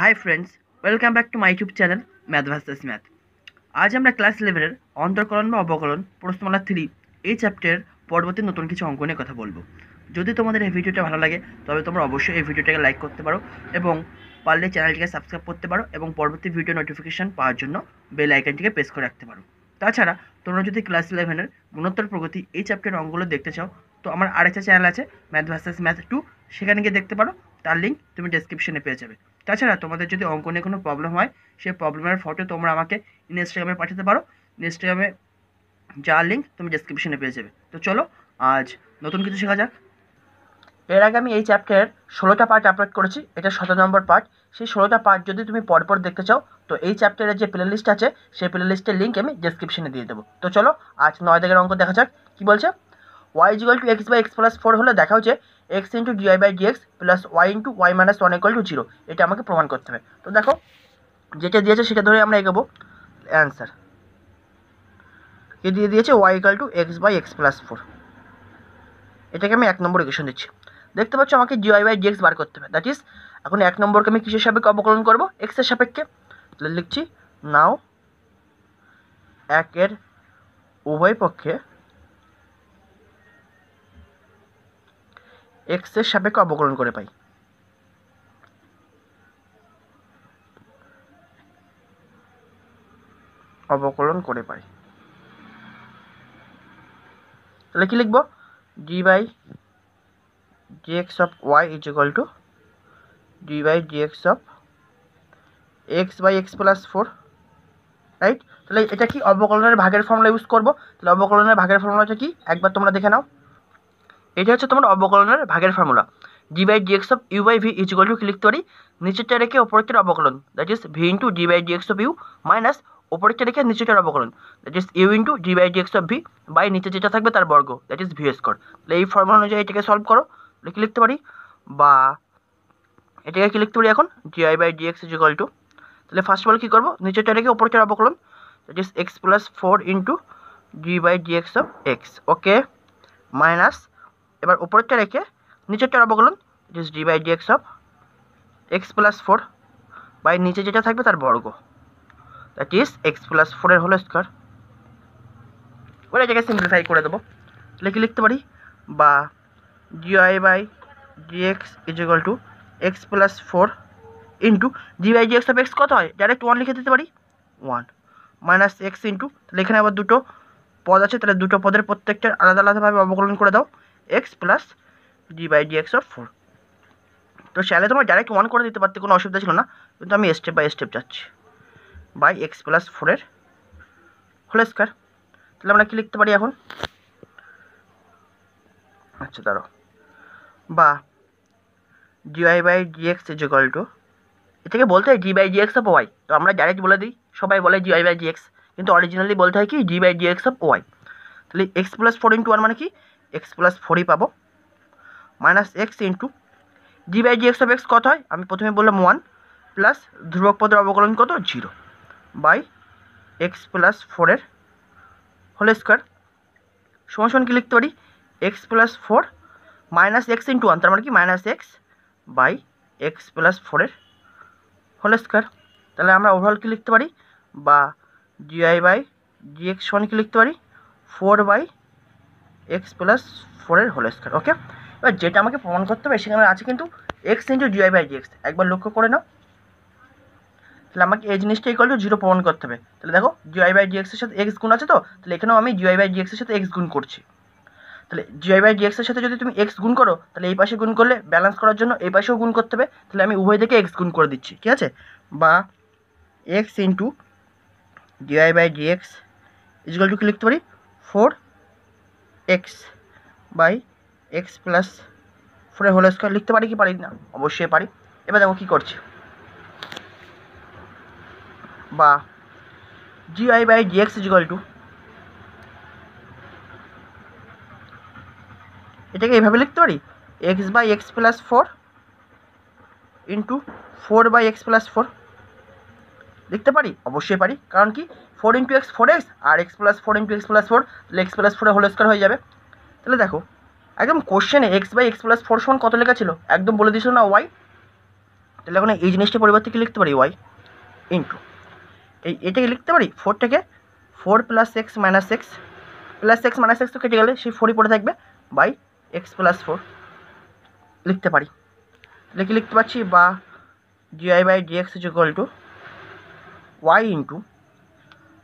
Hi friends welcome back to my YouTube channel math versus math আজ আমরা class ইলেভেনের অন্তর্কলন বা অবকলন, প্রশ্নমালা থ্রি এই চ্যাপ্টারের পরবর্তী নতুন কিছু অঙ্ক নিয়ে কথা বলব। যদি তোমাদের এই ভিডিওটা ভালো লাগে, তবে তোমরা অবশ্যই এই ভিডিওটাকে লাইক করতে পারো এবং পারলে চ্যানেলটিকে সাবস্ক্রাইব করতে পারো এবং পরবর্তী ভিডিও নোটিফিকেশান পাওয়ার জন্য বেল আইকনটিকে প্রেস করে রাখতে পারো। তাছাড়া, তোমরা যদি ক্লাস ইলেভেনের গুণোত্তর প্রগতি এই চ্যাপ্টারের অঙ্কগুলো দেখতে চাও, তো আমার আরেকটা চ্যানেল আছে ম্যাথ ভার্সেস ম্যাথ টু সেখানে গিয়ে দেখতে পারো, তার লিঙ্ক তুমি ডেসক্রিপশনে পেয়ে যাবে। তাছাড়া তোমাদের যদি অঙ্ক নিয়ে কোনো প্রবলেম হয় সেই প্রবলেমের ফটো তোমরা আমাকে ইনস্টাগ্রামে পাঠাতে পারো। ইনস্টাগ্রামে যা লিঙ্ক তুমি ডেসক্রিপশনে পেয়ে যাবে। তো চলো, আজ নতুন কিছু শেখা যাক। এর আগে আমি এই চ্যাপ্টারের ষোলোটা পার্ট আপলোড করেছি, এটা সতেরো নম্বর পার্ট সেই ষোলোটা পার্ট যদি তুমি পরপর দেখতে চাও, তো এই চ্যাপ্টারের যে প্লে লিস্ট আছে, সেই প্লে লিস্টের লিঙ্ক আমি ডেসক্রিপশনে দিয়ে দেবো। তো চলো, আজ নয় দাগের অঙ্ক দেখা যাক। কী বলছে? Y equal to x by x plus four হলে দেখা হচ্ছে x into dy by dx plus y into y minus one equal to zero এটা আমাকে প্রমাণ করতে হবে। তো দেখো, যেটা দিয়েছে সেটা ধরে আমরা এগোবো। অ্যান্সার এ দিয়ে দিয়েছে y equal to x by x plus four এটাকে আমি এক নম্বর ইকুয়েশন দিচ্ছি। দেখতে পাচ্ছ আমাকে জিওয়াই বাই ডিএক্স বার করতে হবে। দ্যাট ইজ এখন এক নম্বরকে আমি কিসের সাপেক্ষে অবকলন করব? এক্সের সাপেক্ষে। তাহলে লিখছি নাও একের উভয় পক্ষে এক্সের সাপেক্ষে অবকলন করে পাই। অবকলন করে পাই। তাহলে কি লিখব? D by dx of y is equal to d by dx of x by x plus 4 right তাহলে এটা কি অবকলনের ভাগের ফর্মুলা ইউজ করব? তাহলে অবকলনের ভাগের ফর্মুলাটা কি? একবার তোমরা দেখে নাও। এটা হচ্ছে তোমার অবকলনের ভাগের formula d by dx of u by v is equal to লিখতে পারি? নিচেরটা রেখে ওপরেরটার অবকলন that is v into d by dx of u minus ওপরেরটা রেখে নিচেরটার অবকলন that is u into d by dx of v by নিচে যেটা থাকবে তার বর্গ দ্যাট ইজ ভি স্কোয়ার তাহলে এই ফর্মুলা অনুযায়ী এটাকে সলভ করো কি লিখতে পারি? বা এটাকে কি লিখতে পারি এখন? Dy by dx is equal to তাহলে ফার্স্ট অফ অল কী করব? নিচেরটা রেখে ওপরটার অবকলন that is x plus four into d by dx of x okay minus এবার উপরেরটা রেখে নিচেরটার অবকলন is d by dx of x plus four by নিচে যেটা থাকবে তার বর্গ। দ্যাট ইজ এক্স প্লাস ফোরের হোল স্কোয়ার ওরা এটাকে সিম্পলিফাই করে দেবো। লিখে লিখতে পারি? বা gy by dx is equal to x plus 4 into d by d x of x কত হয়? ডাইরেক্ট ওয়ান লিখে দিতে পারি? ওয়ান মাইনাস এক্স ইন্টু তাহলে এখানে আবার দুটো পদ আছে, তাহলে দুটো পদের প্রত্যেকটার আলাদা আলাদাভাবে অবকলন করে দাও। X plus d by d x of four তো চাইলে তোমার ডাইরেক্ট ওয়ান করে দিতে পারতে কোনো অসুবিধা ছিল না, কিন্তু আমি স্টেপ বাই স্টেপ যাচ্ছি। বাই এক্স প্লাস ফোরের হোল স্কোয়ার তাহলে আমরা কী লিখতে পারি এখন? আচ্ছা দাঁড়াও। বা dy by dx is equal to এটাকে বলতে হয় d by dx of y তো আমরা ডাইরেক্ট বলে দিই, সবাই বলে ডিওয়াই বাই ডিএক্স কিন্তু অরিজিনালি বলতে হয় কি d by dx of y তাহলে x plus four into one মানে কি? এক্স প্লাস ফোরই পাবো। Minus x into d by dx of x কত হয়? আমি প্রথমে বললাম ওয়ান প্লাস ধ্রুবক পদের অবকলন কত? জিরো বাই এক্স প্লাস ফোরের হোল স্কোয়ার সমান কি লিখতে পারি? X plus four minus x into one তার মানে কি? Minus x by x plus ফোরের হোল স্কোয়ার তাহলে আমরা ওভারঅল কী লিখতে পারি? বা জিআই বাই জিএক্স সমান কি লিখতে পারি? ফোর বাই এক্স প্লাস ফোরের হোল স্কোয়ার ওকে এবার যেটা আমাকে প্রমাণ করতে হবে, সেখানে আছে কিন্তু x into dy by dx একবার লক্ষ্য করে নাও। তাহলে আমাকে এই জিনিসটা ইকুয়াল টু জিরো প্রমাণ করতে হবে। তাহলে দেখো জিআই বাই জিএক্সের সাথে এক্স গুণ আছে তো? তাহলে এখানেও আমি জিআই বাই জিএক্সের সাথে এক্স গুণ করছি। তাহলে জিআই বাই ডিএক্সের সাথে যদি তুমি এক্স গুণ করো, তাহলে এই পাশে গুণ করলে ব্যালেন্স করার জন্য এই পাশেও গুণ করতে হবে। তাহলে আমি উভয় দিকে এক্স গুণ করে দিচ্ছি, ঠিক আছে? বা x into dy by dx equal to কি লিখতে পারি? Four x by x plus ফোরের হোল স্কোয়ার লিখতে পারি কি? পারি না। অবশ্যই পারি। এবার দেখো কী করছি। বা dy by dx equal to এটাকে এইভাবে লিখতে পারি? X by x plus four into four by x plus four লিখতে পারি? অবশ্যই পারি। কারণ কি? Four into x four x আর x plus four into x plus four তাহলে এক্স প্লাস ফোরে হোল স্কোয়ার হয়ে যাবে। তাহলে দেখো, একদম কোশ্চেনে x by x plus four সমান কত লেখা ছিল? একদম বলে দিয়েছিল না ওয়াই তাহলে এখন এই জিনিসটা পরিবর্তে কি লিখতে পারি? ওয়াই ইন্টু এই, এটাকে লিখতে পারি? ফোর থেকে four plus x minus x plus x minus x তো কেটে গেলে সেই ফোরই পড়ে থাকবে বাই এক্স প্লাস ফোর লিখতে পারি। তাহলে কি লিখতে পারছি? বা dy by dx is equal to y into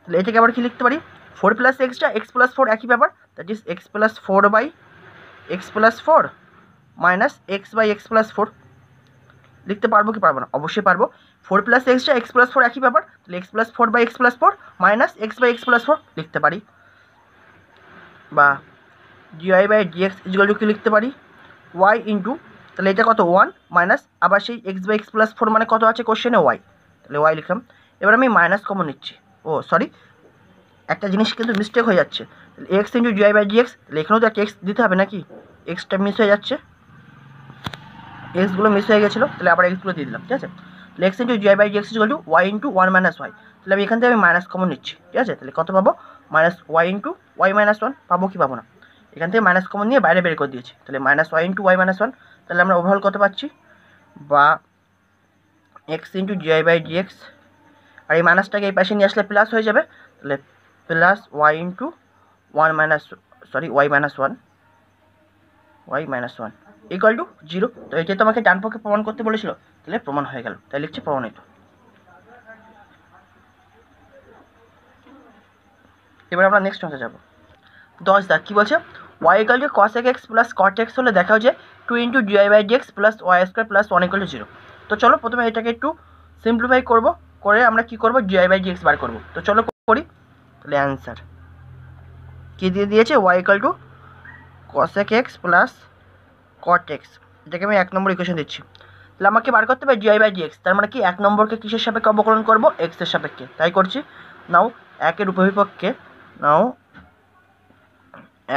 তাহলে এটাকে আবার কি লিখতে পারি? ফোর প্লাস এক্সটা এক্স প্লাস ফোর একই ব্যাপার? That is x plus four by x plus four minus x by x plus four লিখতে পারব কি পারব না? অবশ্যই পারব। ফোর প্লাস এক্সটা এক্স প্লাস ফোর একই ব্যাপার? তাহলে x plus four by x plus four minus x by x plus four লিখতে পারি। বা dy by dx equal to কি লিখতে পারি? ওয়াই ইন্টু তাহলে এটা কত? ওয়ান মাইনাস আবার সেই x by x plus four মানে কত আছে? কোশ্চেনে ওয়াই তাহলে ওয়াই লিখলাম। এবার আমি মাইনাস কমন নিচ্ছি। ও সরি একটা জিনিস কিন্তু মিস্টেক হয়ে যাচ্ছে। এক্স ইন্টু জিআই বাই তাহলে এখানেও তো একটা এক্স দিতে হবে নাকি? এক্সটা মিস হয়ে যাচ্ছে। এক্সগুলো মিস হয়ে গেছিল, তাহলে আবার এক্সগুলো দিয়ে দিলাম, ঠিক আছে? তাহলে x into dy by dx equal to y into one minus y তাহলে আমি এখান থেকে আমি মাইনাস কমন নিচ্ছি, ঠিক আছে? তাহলে কত পাবো? Minus y into y minus one পাবো কি পাবো না? এখান থেকে মাইনাস কমন নিয়ে বাইরে বের করে দিয়েছি। তাহলে minus y into y minus one তাহলে আমরা ওভারঅল কত পাচ্ছি? বা x into dy by dx আর এই মাইনাসটাকে এই পাশে নিয়ে আসলে প্লাস হয়ে যাবে, তাহলে plus y into one minus sorry y minus one y minus one equal to zero তো এটা তোমাকে ডান পক্ষে প্রমাণ করতে বলেছিল, তাহলে প্রমাণ হয়ে গেল। তাই লিখছি প্রমাণিত। এবার আমরা নেক্সট অংশে যাব। দশ দাগ, কী বলছে? ওয়াই ইকাল টু কস এক এক্স প্লাস কট এক্স হলে দেখাও যে two into dy by dx plus y square plus one equal to zero তো চলো প্রথমে এটাকে একটু সিম্পলিফাই করব। করে আমরা কি করব? ডিআই বাই ডিএক্স বার করব। তো চলো করি। তাহলে অ্যান্সার কী দিয়ে দিয়েছে? Y equal to cosec x plus cot x এটাকে আমি এক নম্বর ইকুয়েশন দিচ্ছি। তাহলে আমাকে বার করতে হবে জিআই বাই ডিএক্স তার মানে কি? এক নম্বরকে কিসের সাপেক্ষে অবকলন করব? এক্সের সাপেক্ষে। তাই করছি। নাও, একের উপবিপক্ষে নাও,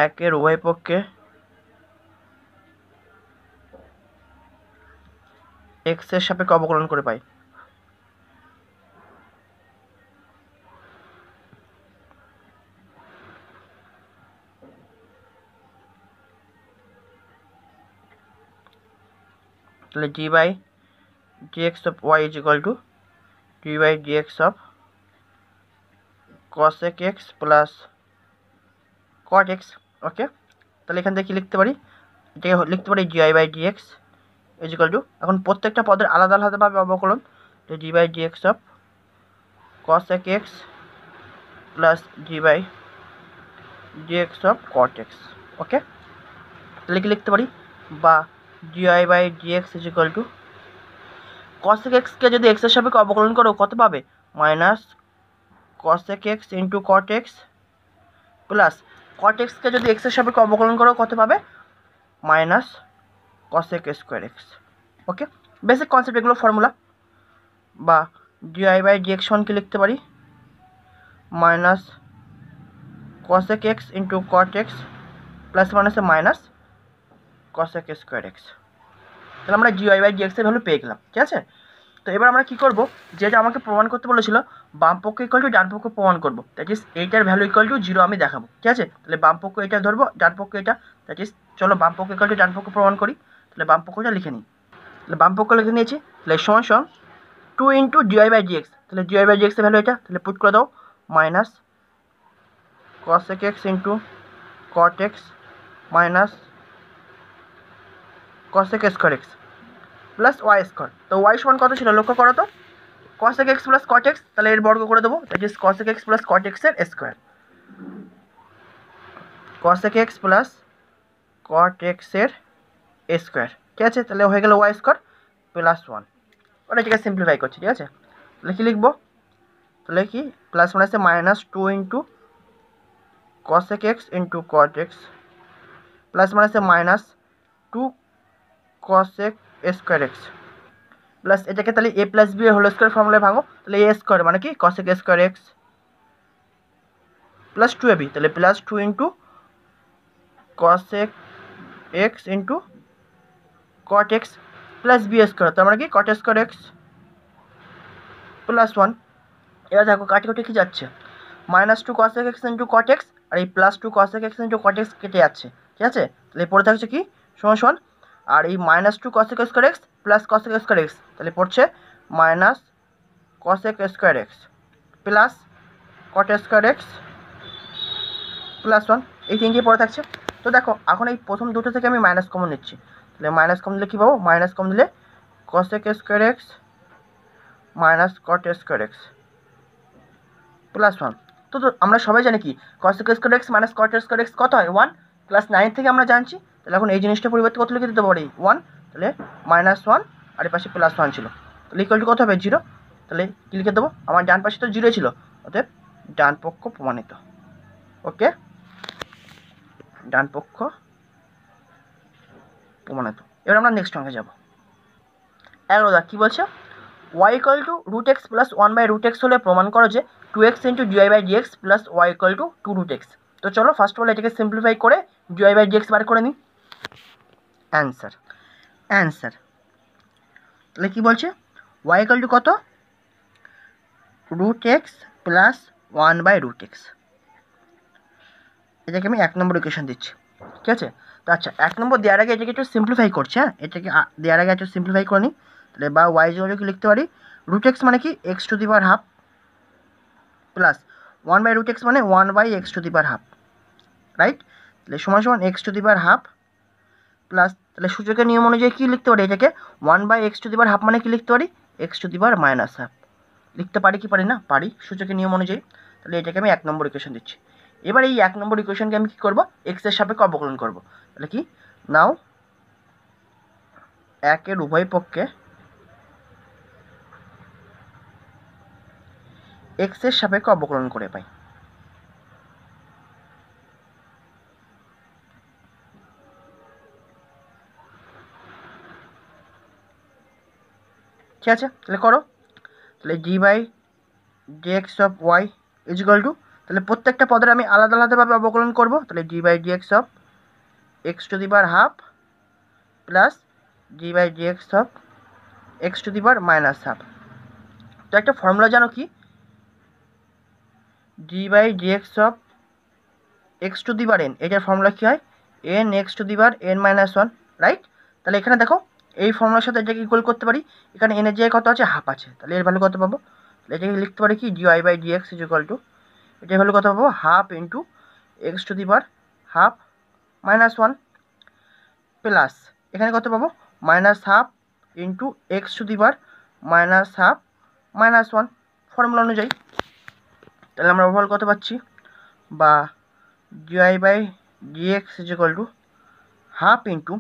একের উভয়পক্ষে এক্সের সাপেক্ষে অবকলন করে পাই। তাহলে d by dx of y is equal to dy by dx of cosec x plus cot x okay তাহলে এখান থেকে কি লিখতে পারি? এটাকে লিখতে পারি d y by dx is equal to এখন প্রত্যেকটা পদের আলাদা আলাদাভাবে অবকলন, তো d by dx of cosec x plus d by dx of cot x okay তাহলে কি লিখতে পারি? বা dy by dx is equal to cosec এক্সকে যদি এক্সের সাপেক্ষে অবকলন করো, কত পাবে? Minus cosec x into cot x plus cot এক্সকে যদি এক্সের সাপেক্ষে অবকলন করো, কত পাবে? Minus cosec square x okay basic concept এগুলো ফর্মুলা বা ডিআই বাই ডিএক্স কি লিখতে পারি? Minus cosec x into cot x plus মাইনাসে মাইনাস কসেক স্কোয়ার এক্স তাহলে আমরা জিওয়াই বাই ডিএক্সের ভ্যালু পেয়ে গেলাম, ঠিক আছে? তো এবার আমরা কী করব? যেটা আমাকে প্রমাণ করতে বলেছিল, বাম পক্ষ ইকুয়াল টু ডান পক্ষ প্রমাণ করব। দ্যাট ইজ এইটার ভ্যালু ইকুয়াল টু জিরো আমি দেখাবো, ঠিক আছে? তাহলে বাম পক্ষ এটা ধরবো, ডান পক্ষ এটা। দ্যাট ইজ চলো বাম পক্ষ ইকুয়াল টু ডান পক্ষ প্রমাণ করি। তাহলে বাম পক্ষটা লিখে নিই। তাহলে বাম পক্ষ লিখে নিয়েছি, তাহলে সমান সমান two into dy by dx তাহলে ডিওয়াই বাই ডিএক্সের ভ্যালু এটা, তাহলে পুট করে দাও minus cosec x into cot x minus cosec square x plus y square তো ওয়াই সমান কত ছিল? লক্ষ্য করো তো। Cosec x plus cot x তাহলে এর বর্গ করে দেবো। That is cosec x plus cot এক্সের square cosec x plus cot এক্সের স্কোয়ার ঠিক আছে? তাহলে হয়ে গেল ওয়াই স্কোয়ার প্লাস ওয়ান ওটা আছে সিম্পলিফাই করছি, ঠিক আছে? তাহলে কী লিখব? তাহলে কি? প্লাস ওয়ান আছে minus two into cosec x into cot x plus one আছে minus two cosec square x plus এটাকে তাহলে a plus b whole square ফর্মুলায় ভাঙো, তাহলে এ স্কোয়ার মানে কি? Cosec square x plus two a b তাহলে plus two into cosec x into cot x plus b square তার মানে কি? Cot square x plus one এবার দেখো কাটি কাটি কি যাচ্ছে? Minus two cosec x into cot x আর এই plus two cosec x into cot x কেটে যাচ্ছে, ঠিক আছে? তাহলে পড়ে থাকছে কি? সমান সমান আর এই minus two cosec square x plus cosec square x তাহলে পড়ছে minus cosec square x plus cot square x plus one এই তিনটি পড়ে থাকছে। তো দেখো, এখন এই প্রথম দুটো থেকে আমি মাইনাস কমন নিচ্ছি। তাহলে মাইনাস কম দিলে কী পাবো? মাইনাস কম দিলে cosec square x minus cot square x plus one তো আমরা সবাই জানি কি cosec square x minus cot square x কত হয়? ওয়ান ক্লাস নাইন থেকে আমরা জানছি। তাহলে এখন এই জিনিসটা পরিবর্তে কত লিখে দিতে পারি? ওয়ান তাহলে মাইনাস ওয়ান আর এ পাশে প্লাস ওয়ান ছিল। তাহলে ইকুয়াল টু কত হবে? জিরো তাহলে কী লিখে দেবো? আমার ডান পাশে তো জিরো ছিল। অতএব ডান পক্ষ প্রমাণিত। ওকে ডান পক্ষ প্রমাণিত। এবার আমরা নেক্সট অঙ্কে যাব। এগারো দা, কী বলছে? Y equal to root x plus one by root x হলে প্রমাণ করো যে two x into dy by dx plus y equal to two root x তো চলো ফার্স্ট অফ অল এটাকে সিম্পলিফাই করে ডিআই বাই ডিএক্স বার করে নিই। অ্যান্সার অ্যান্সার তাহলে কী বলছে? ওয়াই ইকুয়াল টু কত? Root x plus one by root x এটাকে আমি এক নম্বর ইকুয়েশন দিচ্ছি। ঠিক আছে? তো আচ্ছা এক নম্বর দেওয়ার আগে এটাকে একটু সিম্পলিফাই করছে হ্যাঁ? এটাকে দেওয়ার আগে একটু সিম্পলিফাই করে নিই তাহলে বা ওয়াই জিরো কি লিখতে পারি? রুট এক্স মানে কি? X to the power half plus one by root x মানে one by x to the power half right তাহলে সমান সমান x to the power half plus তাহলে সূচকের নিয়ম অনুযায়ী কী লিখতে পারি? এটাকে one by x to the power half মানে কি লিখতে পারি? X to the power minus half লিখতে পারি কি পারি না? পারি সূচকের নিয়ম অনুযায়ী। তাহলে এটাকে আমি এক নম্বর ইকুয়েশন দিচ্ছি। এবার এই এক নম্বর ইকুয়েশনকে আমি কী করব? এক্সের সাপেক্ষে অবকলন করব। তাহলে কি? নাও একের উভয় পক্ষে এক্সের সাপেক্ষে অবকলন করে পাই। ঠিক আছে? তাহলে করো। তাহলে g by d x of y is equal to তাহলে প্রত্যেকটা পদের আমি আলাদা আলাদাভাবে অবকলন করব। তাহলে d by d x of x to the bar half plus d by d x of x to the bar minus half তো একটা ফর্মুলা জানো কি? D by d x of x to the bar n এটার formula কী হয়? N x to the bar n minus one right তাহলে এখানে দেখো এই ফর্মুলার সাথে এটাকে ইকুয়াল করতে পারি। এখানে এনের জায়গায় কত আছে? হাফ আছে। তাহলে এর ভ্যালু কত পাবো? তাহলে এটাকে লিখতে পারি কি? Dy by d x is equal to এটার ভ্যালু কত পাবো? Half into x to the bar half minus one plus এখানে কত পাবো? Minus half into x to the bar minus half minus one formula অনুযায়ী। তাহলে আমরা ওভারঅল কত পাচ্ছি? বা dy by dx is equal to half into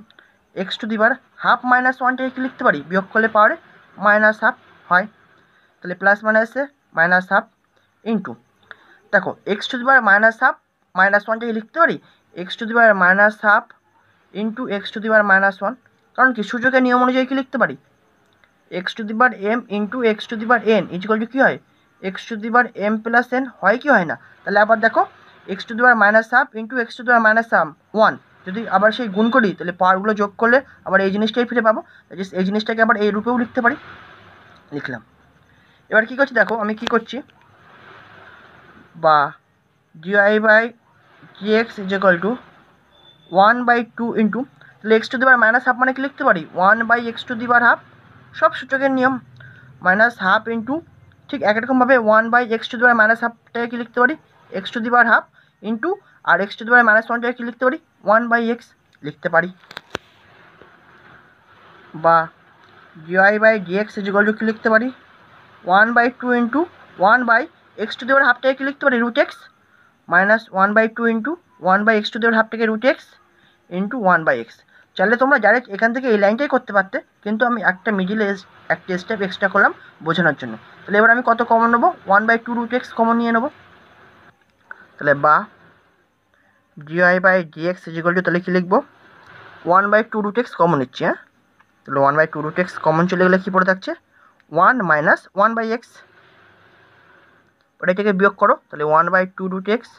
x to the bar half minus ওয়ানটাকে কি লিখতে পারি? বিয়োগ করলে পাওয়ারে মাইনাস হাফ হয়। তাহলে প্লাস মাইনাসে মাইনাস হাফ ইন্টু দেখো x to the bar minus half minus ওয়ানটাকে লিখতে পারি? X to the bar minus half into x to the bar minus one কারণ কি? সূচকের নিয়ম অনুযায়ী কি লিখতে পারি? X to the bar m into x to the bar n is equal to কী হয়? এক্স টু দি বার এম প্লাস এন হয় কি হয় না? তাহলে আবার দেখো x to the bar minus half into x to the bar minus half one যদি আবার সেই গুণ করি, তাহলে পাওয়ারগুলো যোগ করলে আবার এই জিনিসটাই ফিরে পাবো। এই জিনিসটাকে আবার এই রূপেও লিখতে পারি। লিখলাম। এবার কী করছি দেখো, আমি কী করছি? বা dy by g x is equal to one by two into তাহলে এক্স টু দিবার মাইনাস হাফ মানে কি লিখতে পারি? ওয়ান বাই এক্স টু দিবার হাফ সব সূচকের নিয়ম। মাইনাস হাফ ইন্টু ঠিক একরকমভাবে ওয়ান বাই এক্স টু দিবার মাইনাস হাফটাকে কি লিখতে পারি? এক্স টু দিবার হাফ ইন্টু আর এক্স টু দিবার মাইনাস ওয়ানটাকে কি লিখতে পারি ওয়ান বাই এক্স লিখতে পারি। বা dy by dx is equal to কি লিখতে পারি? One by two into one by x to দেওয়ার হাফটাকে কি লিখতে পারি? Root x minus one by two into one by x to দেওয়ার হাফটাকে root x into one by x চাইলে তোমরা ডাইরেক্ট এখান থেকে এই লাইনটাই করতে পারতে, কিন্তু আমি একটা মিডিলে একটা স্টেপ এক্সট্রা করলাম বোঝানোর জন্য। তাহলে এবার আমি কত কমন নেব? One by two root x common নিয়ে নেব। তাহলে বা dy by dx is equal to তাহলে কী লিখব? One by two root x common নিচ্ছি হ্যাঁ? তাহলে one by two root x common চলে গেলে কী পড়ে থাকছে? One minus one by x ওটা থেকে বিয়োগ করো, তাহলে one by two root x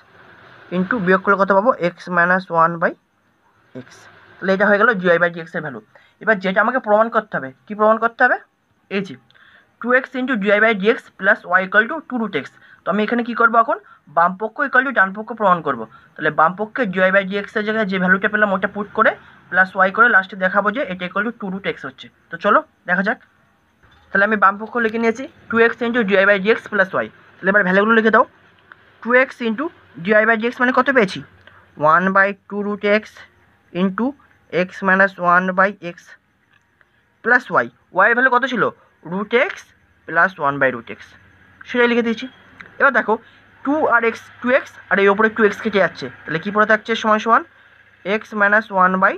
into বিয়োগ করলে কত পাবো? X minus one by x তাহলে এটা হয়ে গেল জিআই বাই ডিএক্সের ভ্যালু এবার যেটা আমাকে প্রমাণ করতে হবে, কী প্রমাণ করতে হবে? এই যে two x into dy by dx plus y equal to two root x তো আমি এখানে কী করব এখন? বাম পক্ষ ইকাল টু ডান পক্ষ প্রমাণ করব। তাহলে বাম পক্ষে ডিআই বাই ডিএক্সের জায়গায় যে ভ্যালুটা পেলাম ওটা পুট করে প্লাস ওয়াই করে লাস্টে দেখাবো যে এটা equal to two root x হচ্ছে। তো চলো, দেখা যাক। তাহলে আমি বাম পক্ষ লিখে নিয়েছি two x into dy by dx plus y তাহলে এবার ভ্যালুগুলো লিখে দাও। Two x into dy by dx মানে কত পেয়েছি? One by two root x into x minus one by x plus y y value কত ছিল? Root x plus one by root x সেটাই লিখে দিয়েছি। এবার দেখো টু আর এক্স টু এক্স আর এই ওপরে টু এক্স কেটে যাচ্ছে। তাহলে কী পড়ে থাকছে? সময় সমান এক্স মাইনাস ওয়ান বাই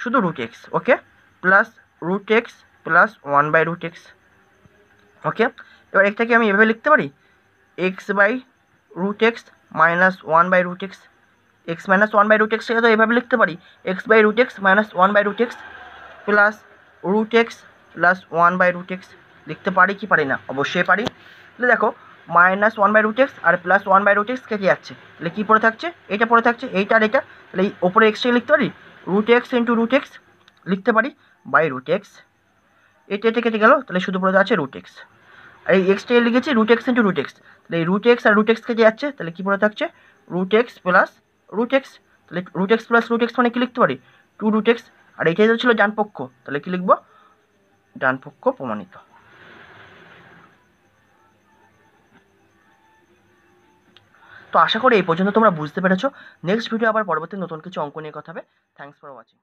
শুধু root x okay plus root x plus one by root x okay এবার এটাকে আমি এভাবে লিখতে পারি? X by root x minus one by root x x minus one by root এক্সটাকে তো এভাবে লিখতে পারি? X by root x minus one by root x plus root x plus one by root x লিখতে পারি কি পারি না? অবশ্যই পারি। তাহলে দেখো minus one by root x R plus one by root x কেটে যাচ্ছে তাহলে কী পড়ে থাকছে? এইটা পড়ে থাকছে, এইটা আর এটা তাহলে এই ওপরে এক্সটাকে লিখতে পারি? Root x into root x লিখতে পারি বাই রুট এক্স এটা এটা কেটে গেল? তাহলে শুধু পড়ে আছে রুট এক্স আর এই এক্সটাকে লিখেছি root x into root x তাহলে এই রুট এক্স আর রুট এক্স কেটে যাচ্ছে তাহলে কী পড়ে থাকছে? Root x plus root x তাহলে root x plus root x মানে কি লিখতে পারি? টু রুট এক্স আর এইটাই তো ছিল ডান পক্ষ তাহলে কি লিখব? ডান পক্ষ প্রমাণিত। তো আশা করি এই পর্যন্ত তোমরা বুঝতে পেরেছ। নেক্সট ভিডিও আবার পরবর্তী নতুন কিছু অঙ্ক নিয়ে কথা হবে। Thanks for watching